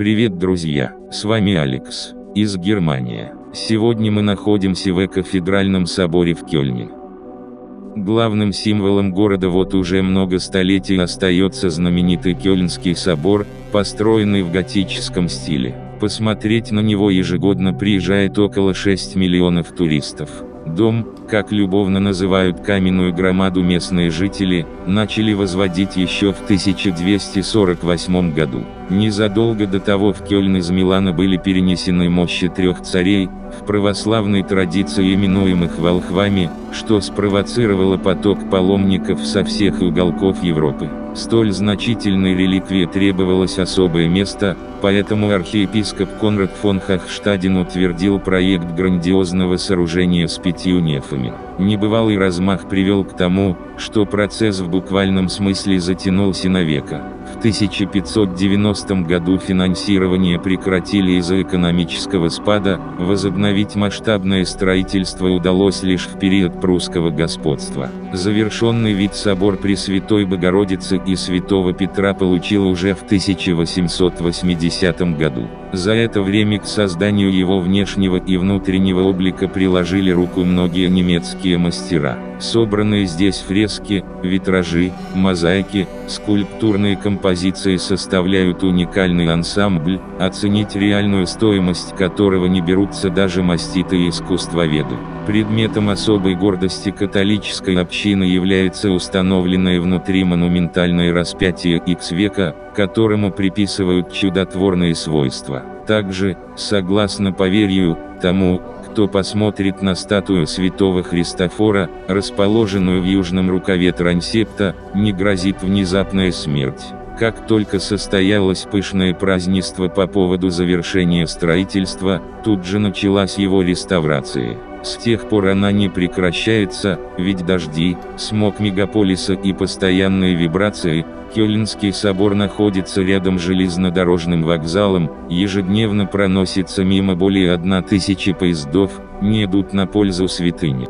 Привет, друзья, с вами Алекс, из Германии. Сегодня мы находимся в Экофедральном соборе в Кёльне. Главным символом города вот уже много столетий остается знаменитый Кёльнский собор, построенный в готическом стиле. Посмотреть на него ежегодно приезжает около 6 миллионов туристов. Дом, как любовно называют каменную громаду местные жители, начали возводить еще в 1248 году. Незадолго до того в Кёльн из Милана были перенесены мощи трех царей, в православной традиции именуемых волхвами, что спровоцировало поток паломников со всех уголков Европы. Столь значительной реликвии требовалось особое место, поэтому архиепископ Конрад фон Хахштаден утвердил проект грандиозного сооружения с пятью нефами. Небывалый размах привел к тому, что процесс в буквальном смысле затянулся на века. В 1590 году финансирование прекратили из-за экономического спада, возобновить масштабное строительство удалось лишь в период прусского господства. Завершенный вид собор Пресвятой Богородицы и Святого Петра получил уже в 1880 году. За это время к созданию его внешнего и внутреннего облика приложили руку многие немецкие мастера. Собранные здесь фрески, витражи, мозаики, скульптурные композиции составляют уникальный ансамбль, оценить реальную стоимость которого не берутся даже маститые искусствоведы. Предметом особой гордости католической общины является установленное внутри монументальное распятие X века, которому приписывают чудотворные свойства. Также, согласно поверью, тому, кто посмотрит на статую святого Христофора, расположенную в южном рукаве трансепта, не грозит внезапная смерть. Как только состоялось пышное празднество по поводу завершения строительства, тут же началась его реставрация. С тех пор она не прекращается, ведь дожди, смог мегаполиса и постоянные вибрации, Кёльнский собор находится рядом с железнодорожным вокзалом, ежедневно проносится мимо более 1000 поездов, не идут на пользу святыне.